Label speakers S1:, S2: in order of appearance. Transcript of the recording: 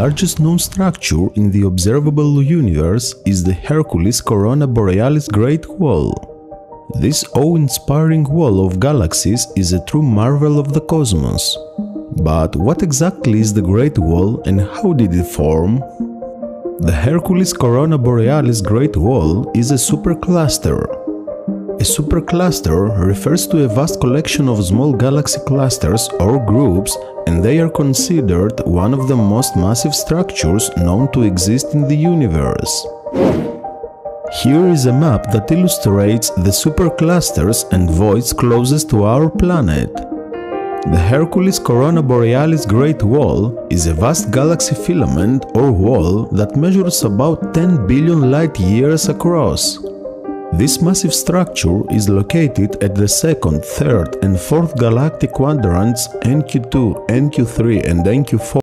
S1: largest known structure in the observable universe is the Hercules Corona Borealis Great Wall. This awe-inspiring wall of galaxies is a true marvel of the cosmos. But what exactly is the Great Wall and how did it form? The Hercules Corona Borealis Great Wall is a supercluster. A supercluster refers to a vast collection of small galaxy clusters or groups and they are considered one of the most massive structures known to exist in the universe. Here is a map that illustrates the superclusters and voids closest to our planet. The Hercules Corona Borealis Great Wall is a vast galaxy filament or wall that measures about 10 billion light years across. This massive structure is located at the second, third and fourth galactic quadrants NQ2, NQ3 and NQ4